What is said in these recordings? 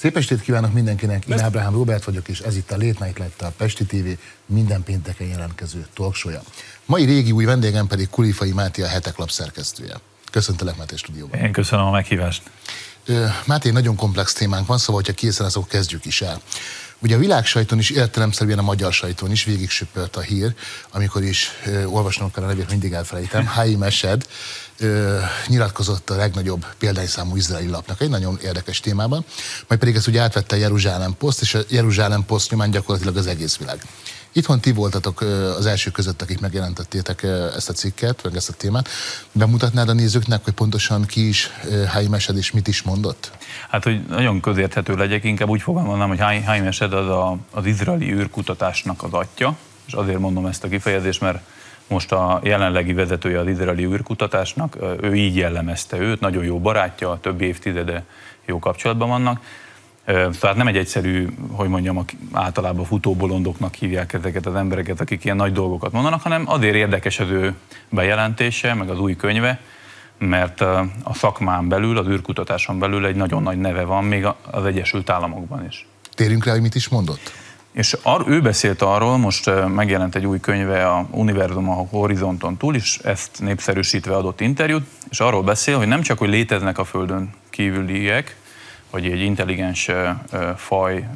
Szép estét kívánok mindenkinek, én Ábrahám Robert vagyok, és ez itt a Late Night Live, a Pesti TV minden pénteken jelentkező talksója. Mai régi új vendégem pedig Kulifai Máté, a Hetek Lap szerkesztője. Köszöntelek Máté stúdióban. Én köszönöm a meghívást. Máté, nagyon komplex témánk van, szóval, ha készen akkor kezdjük is el. Ugye a világ sajton is, értelemszerűen a magyar sajton is végig söpört a hír, amikor is ö, olvasnom kell a nevét, mindig elfelejtem, Haim Esed ö, nyilatkozott a legnagyobb példányszámú izraeli lapnak egy nagyon érdekes témában, majd pedig ezt ugye átvette a Jeruzsálem Post, és a Jeruzsálem Post nyomán gyakorlatilag az egész világ. Itthon ti voltatok az első között, akik megjelentettétek ezt a cikket, meg ezt a témát. Bemutatnád a nézőknek, hogy pontosan ki is Haim Esed és mit is mondott? Hát, hogy nagyon közérthető legyek, inkább úgy fogalmaznám, hogy Haim Esed az a, az izraeli űrkutatásnak az atya, és azért mondom ezt a kifejezést, mert most a jelenlegi vezetője az izraeli űrkutatásnak, ő így jellemezte őt, nagyon jó barátja, több évtizede jó kapcsolatban vannak, tehát nem egy egyszerű, hogy mondjam, általában futóbolondoknak hívják ezeket az embereket, akik ilyen nagy dolgokat mondanak, hanem azért érdekes az ő bejelentése, meg az új könyve, mert a szakmán belül, az űrkutatáson belül egy nagyon nagy neve van, még az Egyesült Államokban is. Térjünk rá, hogy mit is mondott? És ar, ő beszélt arról, most megjelent egy új könyve a Univerzum a Horizonton túl is, ezt népszerűsítve adott interjút, és arról beszél, hogy nem csak, hogy léteznek a Földön kívüliek, vagy egy intelligens faj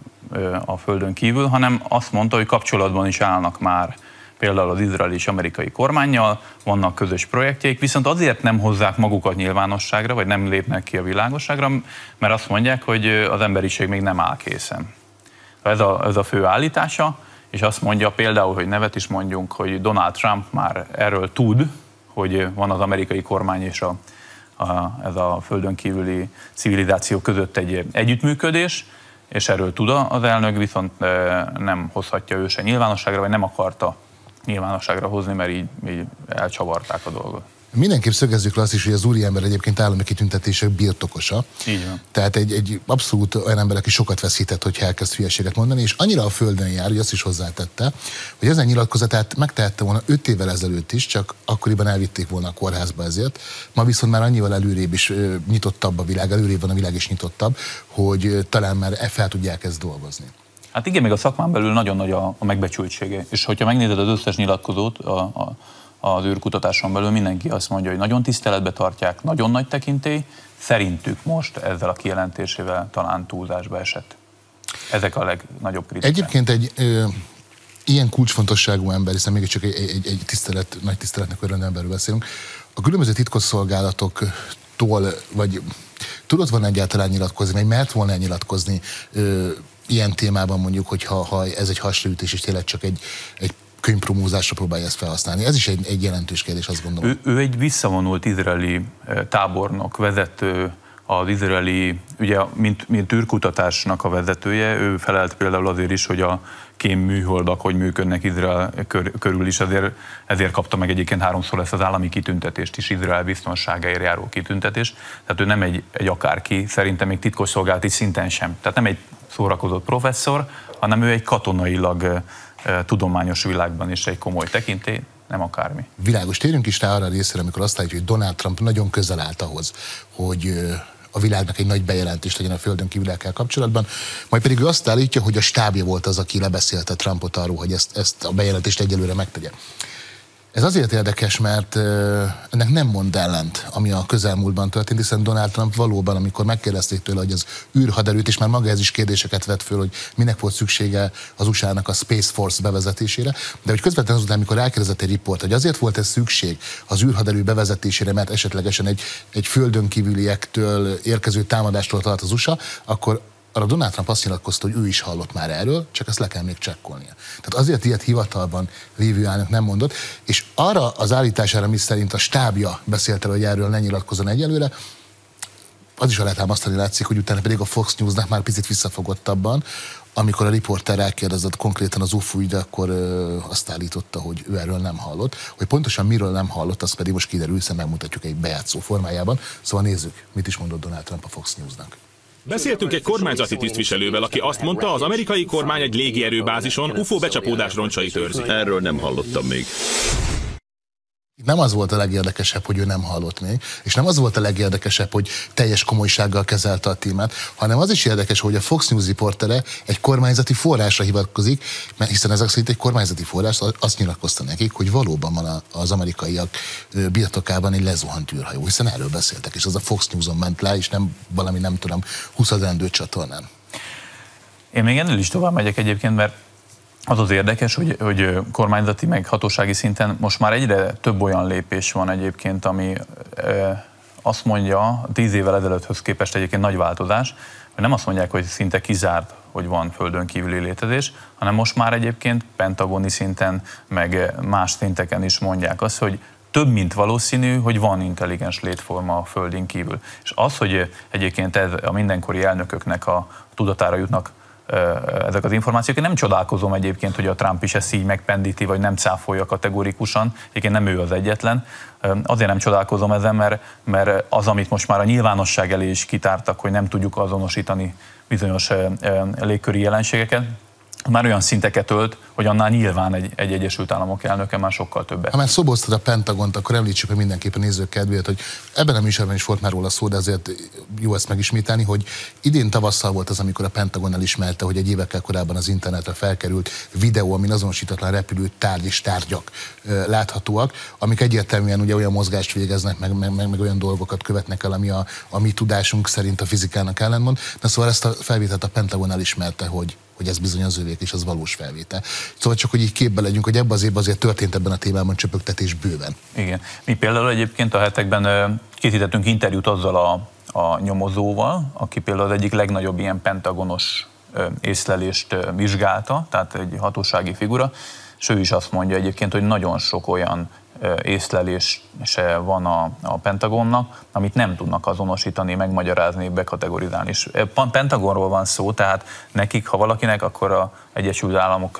a Földön kívül, hanem azt mondta, hogy kapcsolatban is állnak már például az izraeli és amerikai kormányjal, vannak közös projektjeik, viszont azért nem hozzák magukat nyilvánosságra, vagy nem lépnek ki a világosságra, mert azt mondják, hogy az emberiség még nem áll készen. Ez a, ez a fő állítása, és azt mondja például, hogy nevet is mondjunk, hogy Donald Trump már erről tud, hogy van az amerikai kormány és a a, ez a földön kívüli civilizáció között egy együttműködés, és erről tud az elnök, viszont nem hozhatja ő se nyilvánosságra, vagy nem akarta nyilvánosságra hozni, mert így, így elcsavarták a dolgot. Mindenképp szögezzük le azt is, hogy az úriember egyébként állami kitüntetések birtokosa. Így van. Tehát egy, egy abszolút olyan ember, aki sokat veszített, hogy elkezd hülyeséget mondani, és annyira a földön jár, hogy azt is hozzátette, hogy ezen nyilatkozatát megtehette volna öt évvel ezelőtt is, csak akkoriban elvitték volna a kórházba ezért. Ma viszont már annyival előrébb is nyitottabb a világ, előrébb van a világ is nyitottabb, hogy talán már e fel tudják ezt dolgozni. Hát igen, még a szakmán belül nagyon nagy a, a megbecsültsége. És hogyha megnézed az összes nyilatkozót, a, a az űrkutatáson belül mindenki azt mondja, hogy nagyon tiszteletbe tartják, nagyon nagy tekintély, szerintük most ezzel a kijelentésével talán túlzásba esett. Ezek a legnagyobb kritikák. Egyébként egy ö, ilyen kulcsfontosságú ember, hiszen mégiscsak egy, egy, egy tisztelet, nagy tiszteletnek örülő emberről beszélünk, a különböző titkosszolgálatoktól, vagy tudott volna egyáltalán nyilatkozni, vagy mert volna nyilatkozni ö, ilyen témában mondjuk, hogy ha, ha ez egy hasraütés, és tényleg csak egy, egy könyvpromózásra próbálja ezt felhasználni. Ez is egy, egy jelentős kérdés, azt gondolom. Ő, ő egy visszavonult izraeli tábornok, vezető, az izraeli, ugye, mint, mint űrkutatásnak a vezetője, ő felelt például azért is, hogy a kém műholdak hogy működnek Izrael kör, körül is, ezért, ezért kapta meg egyébként háromszor ezt az állami kitüntetést is, Izrael biztonságáért járó kitüntetés. Tehát ő nem egy, egy akárki, szerintem még titkosszolgálati szinten sem. Tehát nem egy szórakozott professzor, hanem ő egy katonailag tudományos világban is egy komoly tekintély, nem akármi. Világos, térjünk is rá arra a részre, amikor azt látjuk, hogy Donald Trump nagyon közel állt ahhoz, hogy a világnak egy nagy bejelentés legyen a földön kívülekkel kapcsolatban, majd pedig ő azt állítja, hogy a stábja volt az, aki lebeszélte Trumpot arról, hogy ezt, ezt a bejelentést egyelőre megtegye. Ez azért érdekes, mert ennek nem mond ellent, ami a közelmúltban történt, hiszen Donald Trump valóban, amikor megkérdezték tőle, hogy az űrhaderőt, és már maga ez is kérdéseket vett föl, hogy minek volt szüksége az USA-nak a Space Force bevezetésére, de hogy közvetlenül azután, amikor elkérdezett egy riport, hogy azért volt ez szükség az űrhaderő bevezetésére, mert esetlegesen egy, egy földön kívüliektől érkező támadástól tart az USA, akkor arra Donald Trump azt nyilatkozta, hogy ő is hallott már erről, csak ezt le kell még csekkolnia. Tehát azért ilyet hivatalban lévő elnök nem mondott, és arra az állítására, mi szerint a stábja beszélt el, hogy erről ne nyilatkozon egyelőre, az is alátámasztani látszik, hogy utána pedig a Fox Newsnak már picit visszafogottabban, amikor a riporter elkérdezett konkrétan az UFO ügyre, akkor ö, azt állította, hogy ő erről nem hallott. Hogy pontosan miről nem hallott, az pedig most kiderül, hiszen megmutatjuk egy bejátszó formájában. Szóval nézzük, mit is mondott Donald Trump a Fox Newsnak. Beszéltünk egy kormányzati tisztviselővel, aki azt mondta, az amerikai kormány egy légierőbázison UFO becsapódás roncsait őrzi. Erről nem hallottam még. Nem az volt a legérdekesebb, hogy ő nem hallott még, és nem az volt a legérdekesebb, hogy teljes komolysággal kezelte a témát, hanem az is érdekes, hogy a Fox News riportere egy kormányzati forrásra hivatkozik, mert hiszen ezek szerint egy kormányzati forrás azt nyilatkozta nekik, hogy valóban van az amerikaiak birtokában egy lezuhant űrhajó, hiszen erről beszéltek, és az a Fox News-on ment le, és nem valami, nem tudom, 20 rendő csatornán. Én még ennél is tovább megyek egyébként, mert az az érdekes, hogy, hogy kormányzati meg hatósági szinten most már egyre több olyan lépés van egyébként, ami azt mondja, tíz évvel ezelőtthöz képest egyébként nagy változás, hogy nem azt mondják, hogy szinte kizárt, hogy van földön kívüli létezés, hanem most már egyébként pentagoni szinten, meg más szinteken is mondják azt, hogy több mint valószínű, hogy van intelligens létforma a Földön kívül. És az, hogy egyébként ez a mindenkori elnököknek a tudatára jutnak ezek az információk. Én nem csodálkozom egyébként, hogy a Trump is ezt így megpendíti, vagy nem cáfolja kategorikusan. Egyébként nem ő az egyetlen. Azért nem csodálkozom ezen, mert, mert az, amit most már a nyilvánosság elé is kitártak, hogy nem tudjuk azonosítani bizonyos légköri jelenségeket, már olyan szinteket ölt, hogy annál nyilván egy, egy Egyesült Államok elnöke már sokkal többet. Ha már szoboztad a Pentagont, akkor említsük meg mindenképpen nézők kedvéért, hogy ebben a műsorban is volt már róla szó, de azért jó ezt megismételni, hogy idén tavasszal volt az, amikor a Pentagon elismerte, hogy egy évekkel korábban az internetre felkerült videó, amin azonosítatlan repülő tárgy és tárgyak láthatóak, amik egyértelműen ugye olyan mozgást végeznek, meg, meg, meg, meg olyan dolgokat követnek el, ami a, a mi tudásunk szerint a fizikának ellentmond. De szóval ezt a felvételt a Pentagon elismerte, hogy hogy ez bizony az övék és az valós felvétel. Szóval csak, hogy így képbe legyünk, hogy ebben az évben azért történt ebben a témában csöpögtetés bőven. Igen. Mi például egyébként a hetekben készítettünk interjút azzal a, a nyomozóval, aki például az egyik legnagyobb ilyen pentagonos észlelést vizsgálta, tehát egy hatósági figura, és ő is azt mondja egyébként, hogy nagyon sok olyan észlelése van a, a Pentagonnak, amit nem tudnak azonosítani, megmagyarázni, bekategorizálni. És Pentagonról van szó, tehát nekik, ha valakinek, akkor a Egyesült Államok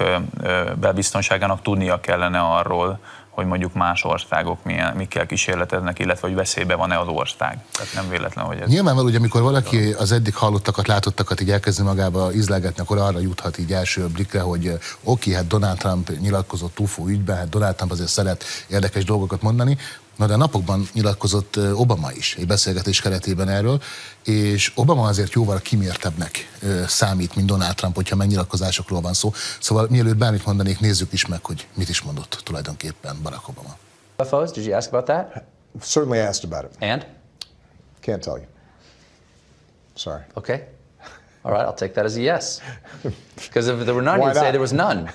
belbiztonságának tudnia kellene arról, hogy mondjuk más országok milyen, mikkel kísérleteznek, illetve hogy veszélybe van-e az ország. Tehát nem véletlen, hogy ez... Nyilvánvaló, hogy amikor valaki az eddig hallottakat, látottakat így elkezdi magába izlegetni, akkor arra juthat így első blikre, hogy oké, hát Donald Trump nyilatkozott UFO ügyben, hát Donald Trump azért szeret érdekes dolgokat mondani, Na de napokban nyilatkozott Obama is egy beszélgetés keretében erről, és Obama azért jóval kimértebbnek számít, mint Donald Trump, hogyha megnyilatkozásokról van szó. Szóval mielőtt bármit mondanék, nézzük is meg, hogy mit is mondott tulajdonképpen Barack Obama. UFOs, did you ask about that? Certainly asked about it. And? Can't tell you. Sorry. Okay. All right, I'll take that as a yes. Because if there were none, Why you'd say there was none.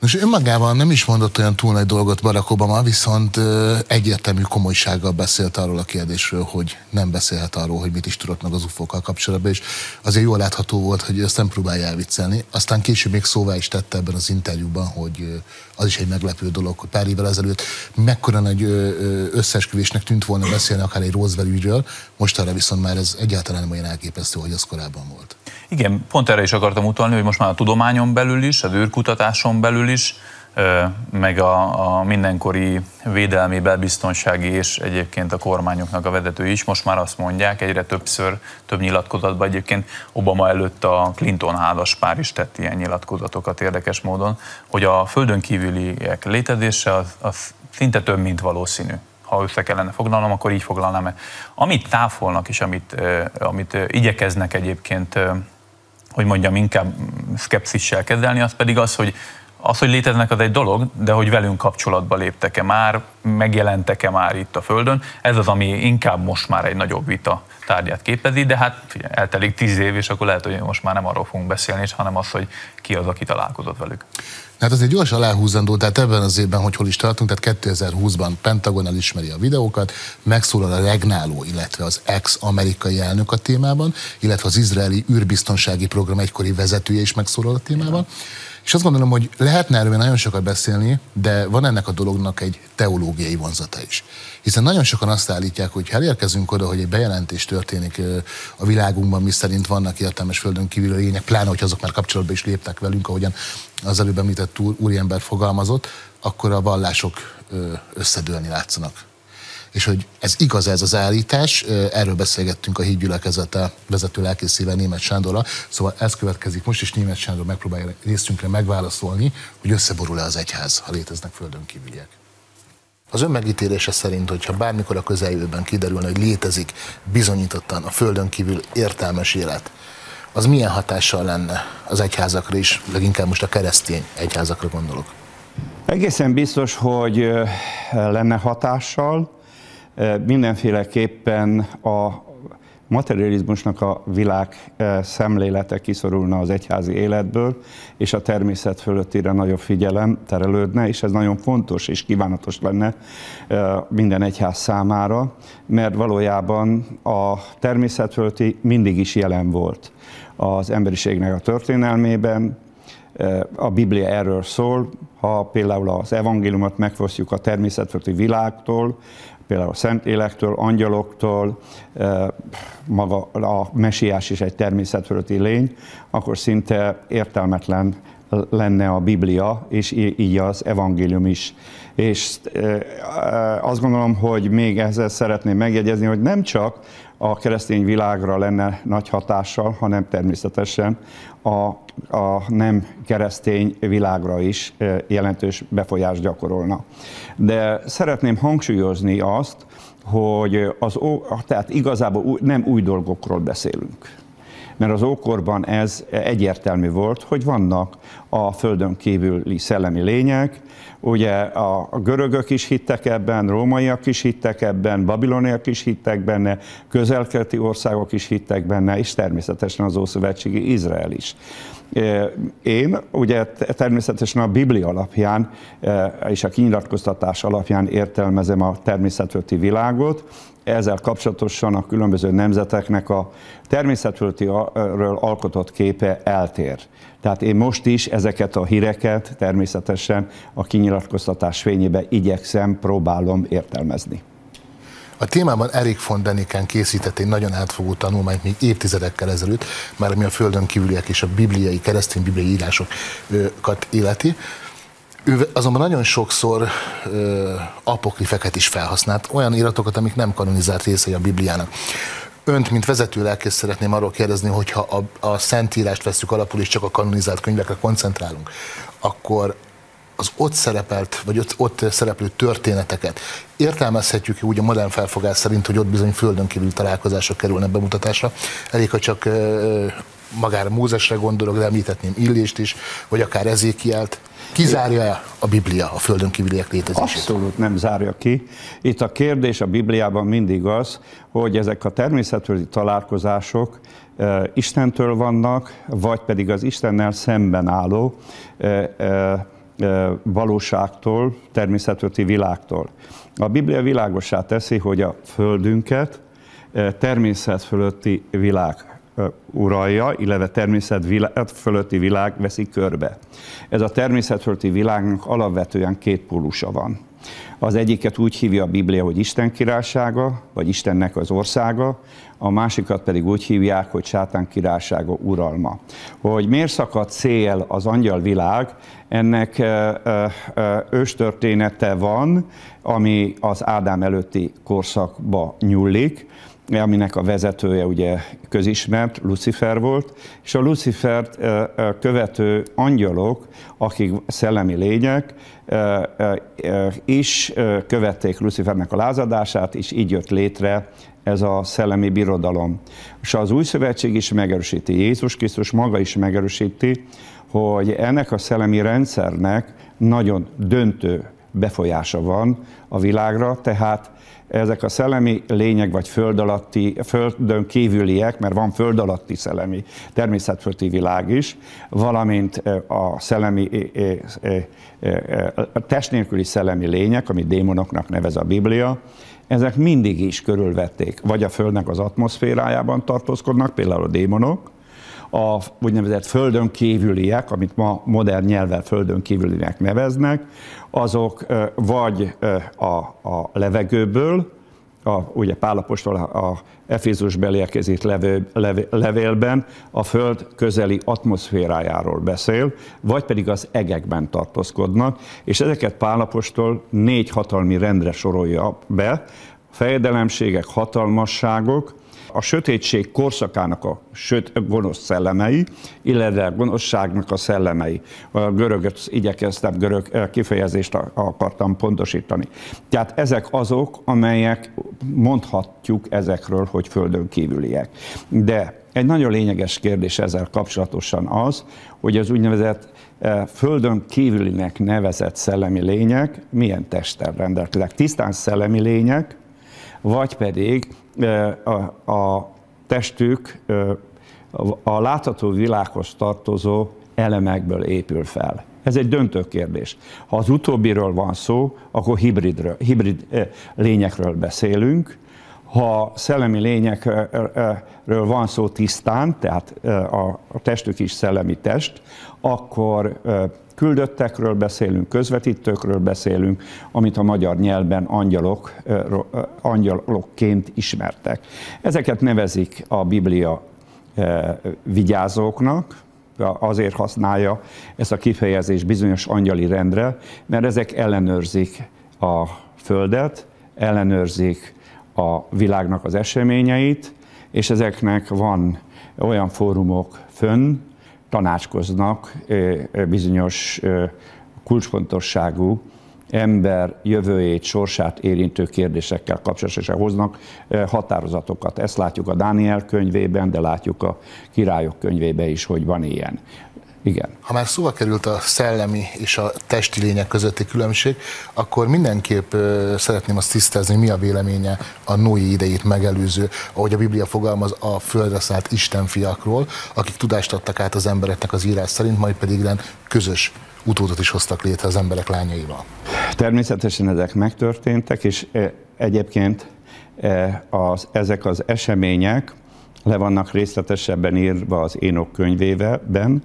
Most önmagában nem is mondott olyan túl nagy dolgot Barack Obama, viszont egyértelmű komolysággal beszélt arról a kérdésről, hogy nem beszélhet arról, hogy mit is tudott meg az ufo kapcsolatban, és azért jól látható volt, hogy ezt nem próbálja elviccelni. Aztán később még szóvá is tette ebben az interjúban, hogy az is egy meglepő dolog, hogy pár évvel ezelőtt mekkora nagy összeesküvésnek tűnt volna beszélni akár egy Roswell ügyről, most arra viszont már ez egyáltalán nem olyan elképesztő, hogy az korábban volt. Igen, pont erre is akartam utalni, hogy most már a tudományon belül is, az űrkutatáson belül is, meg a, a mindenkori védelmi, belbiztonsági és egyébként a kormányoknak a vezetői is most már azt mondják, egyre többször, több nyilatkozatban egyébként Obama előtt a Clinton házas pár is tett ilyen nyilatkozatokat érdekes módon, hogy a földön kívüliek létezése az, az szinte több, mint valószínű ha össze kellene foglalnom, akkor így foglalnám -e. Amit táfolnak és amit, amit igyekeznek egyébként, hogy mondjam, inkább szkepszissel kezelni, az pedig az, hogy az, hogy léteznek, az egy dolog, de hogy velünk kapcsolatba léptek-e már, megjelentek-e már itt a Földön, ez az, ami inkább most már egy nagyobb vita tárgyát képezi, de hát figyelj, eltelik tíz év, és akkor lehet, hogy most már nem arról fogunk beszélni, hanem az, hogy ki az, aki találkozott velük. Hát azért gyors aláhúzandó, tehát ebben az évben, hogy hol is tartunk, tehát 2020-ban Pentagon elismeri a videókat, megszólal a regnáló, illetve az ex-amerikai elnök a témában, illetve az izraeli űrbiztonsági program egykori vezetője is megszólal a témában. És azt gondolom, hogy lehetne erről nagyon sokat beszélni, de van ennek a dolognak egy teológiai vonzata is. Hiszen nagyon sokan azt állítják, hogy ha elérkezünk oda, hogy egy bejelentés történik a világunkban, mi szerint vannak értelmes földön kívül lények, pláne, hogy azok már kapcsolatba is léptek velünk, ahogyan az előbb említett úriember fogalmazott, akkor a vallások összedőlni látszanak és hogy ez igaz ez az állítás, erről beszélgettünk a hídgyülekezete vezető lelkészével Német Sándorra, szóval ez következik most, és Német Sándor megpróbálja részünkre megválaszolni, hogy összeborul-e az egyház, ha léteznek földön kívüliek. Az ön megítélése szerint, hogyha bármikor a közeljövőben kiderülne, hogy létezik bizonyítottan a Földön kívül értelmes élet, az milyen hatással lenne az egyházakra is, leginkább most a keresztény egyházakra gondolok? Egészen biztos, hogy lenne hatással. Mindenféleképpen a materializmusnak a világ szemlélete kiszorulna az egyházi életből, és a természet fölöttire nagyobb figyelem terelődne, és ez nagyon fontos és kívánatos lenne minden egyház számára, mert valójában a természet fölötti mindig is jelen volt az emberiségnek a történelmében, a Biblia erről szól, ha például az evangéliumot megfosztjuk a természetfölötti világtól, például a Szentlélektől, angyaloktól, maga a mesiás is egy természetfölötti lény, akkor szinte értelmetlen lenne a Biblia, és így az evangélium is. És azt gondolom, hogy még ezzel szeretném megjegyezni, hogy nem csak a keresztény világra lenne nagy hatással, hanem természetesen a, a nem keresztény világra is jelentős befolyást gyakorolna. De szeretném hangsúlyozni azt, hogy az, tehát igazából nem új dolgokról beszélünk mert az ókorban ez egyértelmű volt, hogy vannak a földön kívüli szellemi lények, ugye a, görögök is hittek ebben, rómaiak is hittek ebben, babiloniak is hittek benne, közelkeleti országok is hittek benne, és természetesen az Ószövetségi Izrael is. Én ugye természetesen a Biblia alapján és a kinyilatkoztatás alapján értelmezem a természetfölti világot, ezzel kapcsolatosan a különböző nemzeteknek a természetföltiről alkotott képe eltér. Tehát én most is ezeket a híreket természetesen a kinyilatkoztatás fényébe igyekszem, próbálom értelmezni. A témában Erik von Deniken készített egy nagyon átfogó tanulmányt még évtizedekkel ezelőtt, már ami a földön kívüliek és a bibliai, keresztény bibliai írásokat életi. Ő azonban nagyon sokszor ö, apokrifeket is felhasznált, olyan iratokat, amik nem kanonizált részei a Bibliának. Önt, mint vezető lelkész szeretném arról kérdezni, hogyha a, a Szentírást veszük alapul, és csak a kanonizált könyvekre koncentrálunk, akkor az ott szerepelt, vagy ott, ott szereplő történeteket értelmezhetjük úgy a modern felfogás szerint, hogy ott bizony földön kívül találkozások kerülnek bemutatásra. Elég, ha csak magára Mózesre gondolok, de említhetném Illést is, vagy akár Ezékielt. Kizárja-e a Biblia a földön kívüliek létezését? Abszolút nem zárja ki. Itt a kérdés a Bibliában mindig az, hogy ezek a természetközi találkozások Istentől vannak, vagy pedig az Istennel szemben álló valóságtól, természetközi világtól. A Biblia világosá teszi, hogy a Földünket természet fölötti világ uralja, illetve természet fölötti világ veszi körbe. Ez a természet fölötti világnak alapvetően két pólusa van. Az egyiket úgy hívja a Biblia, hogy Isten királysága, vagy Istennek az országa, a másikat pedig úgy hívják, hogy sátán királysága uralma. Hogy miért szakadt szél az angyal világ, ennek őstörténete van, ami az Ádám előtti korszakba nyúlik, aminek a vezetője ugye közismert, Lucifer volt, és a Lucifert követő angyalok, akik szellemi lények, is követték Lucifernek a lázadását, és így jött létre ez a szellemi birodalom. És az új szövetség is megerősíti, Jézus Krisztus maga is megerősíti, hogy ennek a szellemi rendszernek nagyon döntő befolyása van a világra, tehát ezek a szellemi lények, vagy föld alatti, földön kívüliek, mert van föld alatti szellemi természetfölti világ is, valamint a szellemi, a test nélküli szellemi lények, amit démonoknak nevez a Biblia, ezek mindig is körülvették, vagy a Földnek az atmoszférájában tartózkodnak, például a démonok, a úgynevezett földön kívüliek, amit ma modern nyelvvel földön kívülinek neveznek, azok vagy a, a levegőből, a, ugye Pálapostól a Efézus beliekkezét levő, levé, levélben a Föld közeli atmoszférájáról beszél, vagy pedig az egekben tartózkodnak, és ezeket Pálapostól négy hatalmi rendre sorolja be, fejedelemségek, hatalmasságok, a sötétség korszakának a söt, gonosz szellemei, illetve a gonoszságnak a szellemei. A görögöt igyekeztem, görög kifejezést akartam pontosítani. Tehát ezek azok, amelyek mondhatjuk ezekről, hogy földön kívüliek. De egy nagyon lényeges kérdés ezzel kapcsolatosan az, hogy az úgynevezett e, földön kívülinek nevezett szellemi lények milyen testtel rendelkeznek. Tisztán szellemi lények, vagy pedig a, a testük a látható világhoz tartozó elemekből épül fel. Ez egy döntő kérdés. Ha az utóbbiről van szó, akkor hibridről, hibrid lényekről beszélünk, ha szellemi lényekről van szó tisztán, tehát a testük is szellemi test, akkor küldöttekről beszélünk, közvetítőkről beszélünk, amit a magyar nyelvben angyalok, angyalokként ismertek. Ezeket nevezik a Biblia vigyázóknak, azért használja ezt a kifejezést bizonyos angyali rendre, mert ezek ellenőrzik a Földet, ellenőrzik a világnak az eseményeit, és ezeknek van olyan fórumok fönn, tanácskoznak bizonyos kulcsfontosságú ember jövőjét, sorsát érintő kérdésekkel kapcsolatosan hoznak határozatokat. Ezt látjuk a Dániel könyvében, de látjuk a királyok könyvében is, hogy van ilyen. Igen. Ha már szóba került a szellemi és a testi lények közötti különbség, akkor mindenképp szeretném azt tisztázni, mi a véleménye a Noé idejét megelőző, ahogy a Biblia fogalmaz, a földre szállt Istenfiakról, akik tudást adtak át az embereknek az írás szerint, majd pedig közös utódot is hoztak létre az emberek lányaival. Természetesen ezek megtörténtek, és egyébként az, ezek az események le vannak részletesebben írva az Énok könyvében,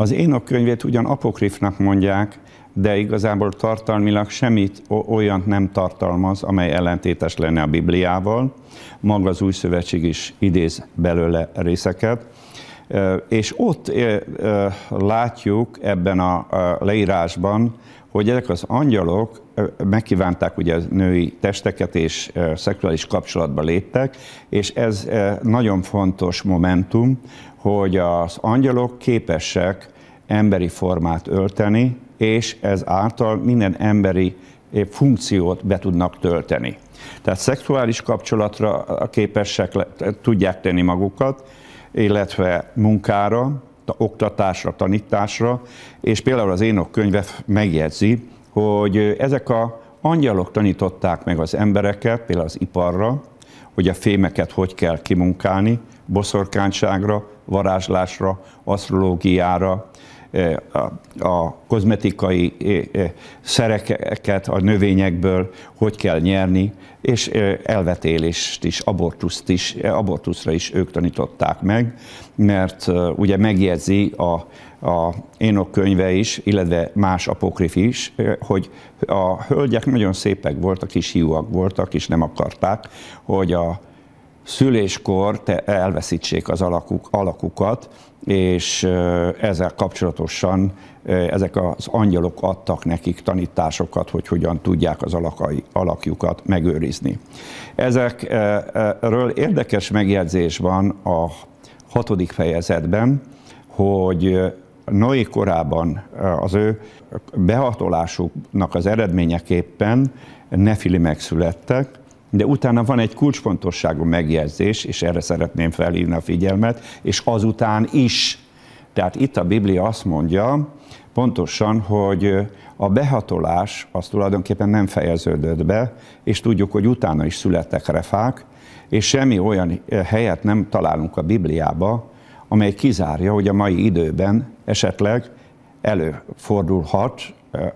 az Énok könyvét ugyan apokrifnak mondják, de igazából tartalmilag semmit olyant nem tartalmaz, amely ellentétes lenne a Bibliával. Maga az új szövetség is idéz belőle részeket. És ott látjuk ebben a leírásban, hogy ezek az angyalok megkívánták ugye női testeket és szexuális kapcsolatba léptek, és ez nagyon fontos momentum, hogy az angyalok képesek emberi formát ölteni, és ez által minden emberi funkciót be tudnak tölteni. Tehát szexuális kapcsolatra képesek tudják tenni magukat, illetve munkára, oktatásra, tanításra, és például az Énok könyve megjegyzi, hogy ezek a angyalok tanították meg az embereket, például az iparra, hogy a fémeket hogy kell kimunkálni, boszorkányságra, varázslásra, asztrológiára, a kozmetikai szereket a növényekből hogy kell nyerni, és elvetélést is, abortuszt is, abortuszra is ők tanították meg, mert ugye megjegyzi a, a Énok könyve is, illetve más apokrif is, hogy a hölgyek nagyon szépek voltak, kis hiúak voltak, és nem akarták, hogy a szüléskor te elveszítsék az alakuk, alakukat, és ezzel kapcsolatosan ezek az angyalok adtak nekik tanításokat, hogy hogyan tudják az alakai, alakjukat megőrizni. Ezekről érdekes megjegyzés van a hatodik fejezetben, hogy Noé korában az ő behatolásuknak az eredményeképpen nefili megszülettek, de utána van egy kulcsfontosságú megjegyzés, és erre szeretném felhívni a figyelmet, és azután is. Tehát itt a Biblia azt mondja pontosan, hogy a behatolás az tulajdonképpen nem fejeződött be, és tudjuk, hogy utána is születtek refák, és semmi olyan helyet nem találunk a Bibliába, amely kizárja, hogy a mai időben esetleg előfordulhat,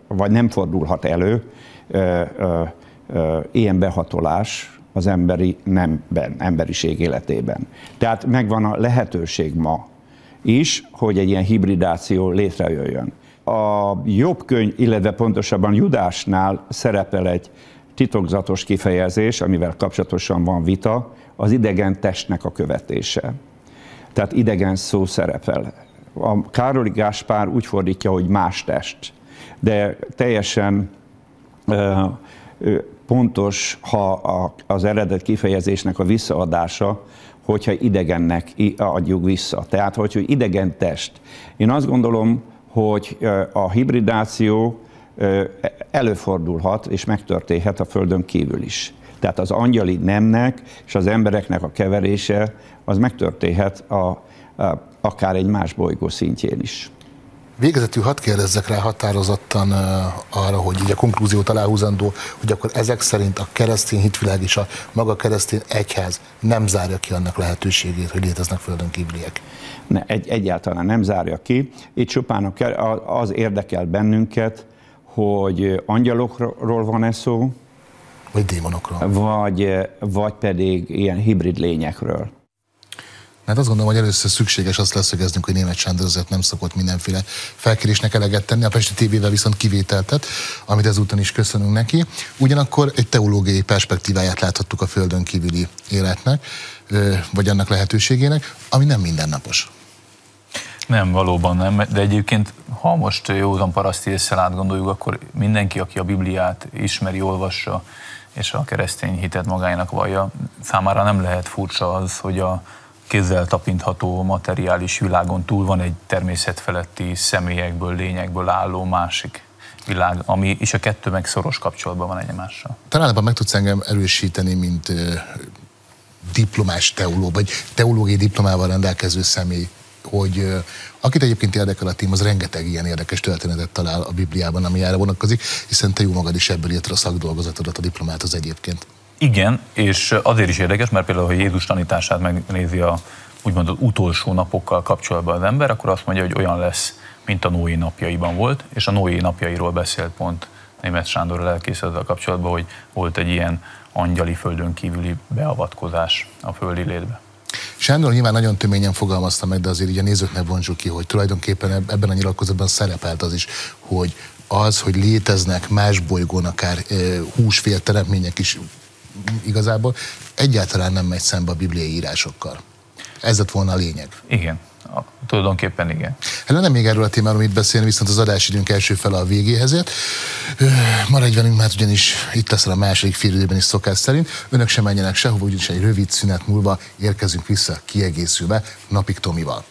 vagy nem fordulhat elő ilyen behatolás az emberi nemben, emberiség életében. Tehát megvan a lehetőség ma is, hogy egy ilyen hibridáció létrejöjjön. A jobb könyv, illetve pontosabban Judásnál szerepel egy titokzatos kifejezés, amivel kapcsolatosan van vita, az idegen testnek a követése. Tehát idegen szó szerepel. A Károli Gáspár úgy fordítja, hogy más test, de teljesen pontos, ha az eredet kifejezésnek a visszaadása, hogyha idegennek adjuk vissza. Tehát, hogy idegen test. Én azt gondolom, hogy a hibridáció előfordulhat és megtörténhet a Földön kívül is. Tehát az angyali nemnek és az embereknek a keverése az megtörténhet a, a, akár egy más bolygó szintjén is. Végezetül hadd kérdezzek rá határozottan arra, hogy így a konklúziót aláhúzandó, hogy akkor ezek szerint a keresztény hitvilág és a maga keresztény egyház nem zárja ki annak lehetőségét, hogy léteznek földön kívüliek. Ne, egy, egyáltalán nem zárja ki. Itt csupán az érdekel bennünket, hogy angyalokról van-e szó, vagy démonokról. Vagy, vagy pedig ilyen hibrid lényekről. Mert azt gondolom, hogy először szükséges azt leszögeznünk, hogy német Sándor azért nem szokott mindenféle felkérésnek eleget tenni, a Pesti TV-vel viszont kivételtet, amit ezúton is köszönünk neki. Ugyanakkor egy teológiai perspektíváját láthattuk a földön kívüli életnek, vagy annak lehetőségének, ami nem mindennapos. Nem, valóban nem, de egyébként, ha most józan paraszti észre átgondoljuk, akkor mindenki, aki a Bibliát ismeri, olvassa, és a keresztény hitet magának vallja, számára nem lehet furcsa az, hogy a kézzel tapintható materiális világon túl van egy természetfeletti személyekből, lényekből álló másik világ, ami és a kettő meg szoros kapcsolatban van egymással. Talán ebben meg tudsz engem erősíteni, mint ö, diplomás teológ, vagy teológiai diplomával rendelkező személy, hogy akit egyébként érdekel a tím, az rengeteg ilyen érdekes történetet talál a Bibliában, ami erre vonatkozik, hiszen te jó magad is ebből írtad a szakdolgozatodat, a diplomát az egyébként. Igen, és azért is érdekes, mert például, ha Jézus tanítását megnézi a úgymond az utolsó napokkal kapcsolatban az ember, akkor azt mondja, hogy olyan lesz, mint a Noé napjaiban volt, és a Noé napjairól beszélt pont német Sándor lelkészlettel kapcsolatban, hogy volt egy ilyen angyali földön kívüli beavatkozás a földi létbe. Sándor nyilván nagyon töményen fogalmazta meg, de azért így a nézőknek vonzsuk ki, hogy tulajdonképpen ebben a nyilatkozatban szerepelt az is, hogy az, hogy léteznek más bolygón akár húsfél teremtmények is igazából egyáltalán nem megy szembe a bibliai írásokkal. Ez lett volna a lényeg. Igen, tulajdonképpen igen. Hát nem még erről a témáról mit beszélni, viszont az adásidőnk első fele a végéhez ért. Maradj velünk, mert ugyanis itt lesz a második fél időben is szokás szerint. Önök sem menjenek sehova, úgyis egy rövid szünet múlva érkezünk vissza kiegészülve Napik Tomival.